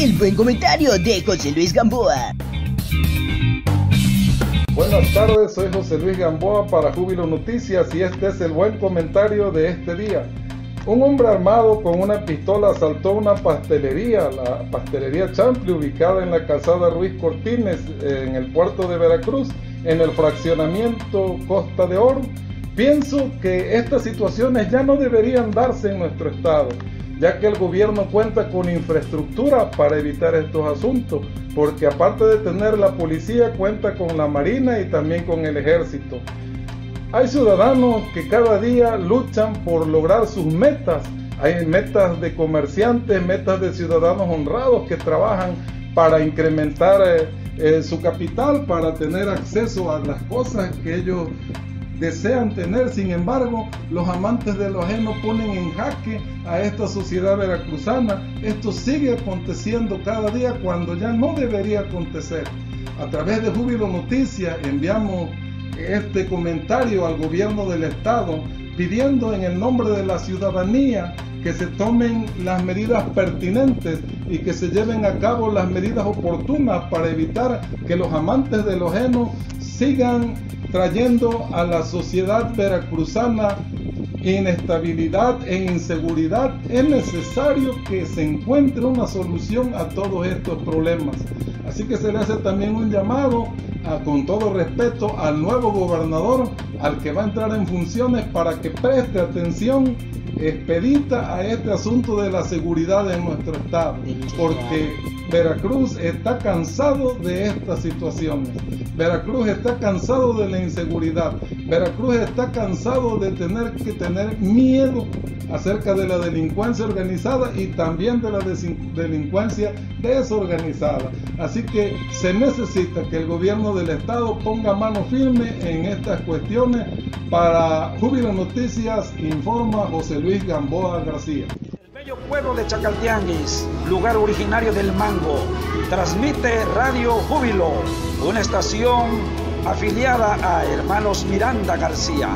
El buen comentario de José Luis Gamboa. Buenas tardes, soy José Luis Gamboa para Júbilo Noticias y este es el buen comentario de este día. Un hombre armado con una pistola asaltó una pastelería, la pastelería Chample, ubicada en la calzada Ruiz Cortines, en el puerto de Veracruz, en el fraccionamiento Costa de Oro. Pienso que estas situaciones ya no deberían darse en nuestro estado, ya que el gobierno cuenta con infraestructura para evitar estos asuntos, porque aparte de tener la policía, cuenta con la marina y también con el ejército. Hay ciudadanos que cada día luchan por lograr sus metas. Hay metas de comerciantes, metas de ciudadanos honrados que trabajan para incrementar eh, eh, su capital, para tener acceso a las cosas que ellos desean tener. Sin embargo, los amantes de lo ajeno ponen en jaque a esta sociedad veracruzana. Esto sigue aconteciendo cada día cuando ya no debería acontecer. A través de Júbilo Noticias enviamos este comentario al gobierno del estado pidiendo en el nombre de la ciudadanía que se tomen las medidas pertinentes y que se lleven a cabo las medidas oportunas para evitar que los amantes de lo ajeno sigan trayendo a la sociedad veracruzana inestabilidad e inseguridad. Es necesario que se encuentre una solución a todos estos problemas. Así que se le hace también un llamado con todo respeto al nuevo gobernador, al que va a entrar en funciones para que preste atención expedita a este asunto de la seguridad en nuestro estado, porque Veracruz está cansado de estas situaciones. Veracruz está cansado de la inseguridad. Veracruz está cansado de tener que tener miedo acerca de la delincuencia organizada y también de la delincuencia desorganizada. Así que se necesita que el gobierno del estado ponga mano firme en estas cuestiones. Para Júbilo Noticias informa José Luis Gamboa García. El bello pueblo de Chacaltianguis, lugar originario del mango, transmite Radio Júbilo, una estación afiliada a Hermanos Miranda García.